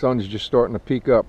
Sun's just starting to peek up.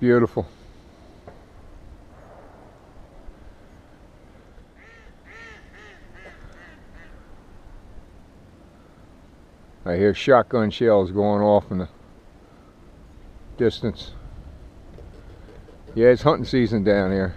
Beautiful. I hear shotgun shells going off in the distance. Yeah, it's hunting season down here.